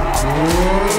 Oh.